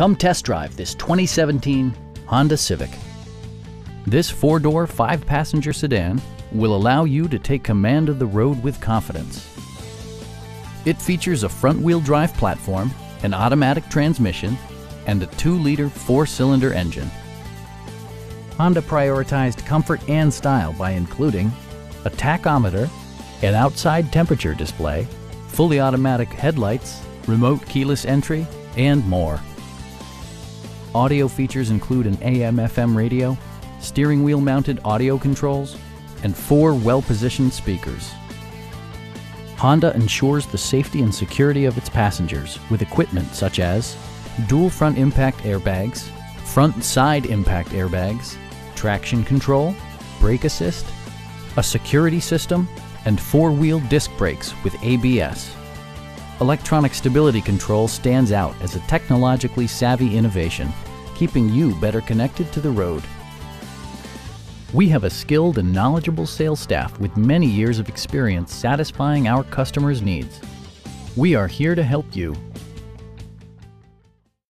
Come test drive this 2017 Honda Civic. This four-door, five-passenger sedan will allow you to take command of the road with confidence. It features a front-wheel drive platform, an automatic transmission, and a 2-liter four-cylinder engine. Honda prioritized comfort and style by including a tachometer, an outside temperature display, fully automatic headlights, remote keyless entry, and more. Audio features include an AM-FM radio, steering wheel mounted audio controls, and four well-positioned speakers. Honda ensures the safety and security of its passengers with equipment such as dual front impact airbags, front and side impact airbags, traction control, brake assist, a security system, and four-wheel disc brakes with ABS. Electronic stability control stands out as a technologically savvy innovation, keeping you better connected to the road. We have a skilled and knowledgeable sales staff with many years of experience satisfying our customers' needs. We are here to help you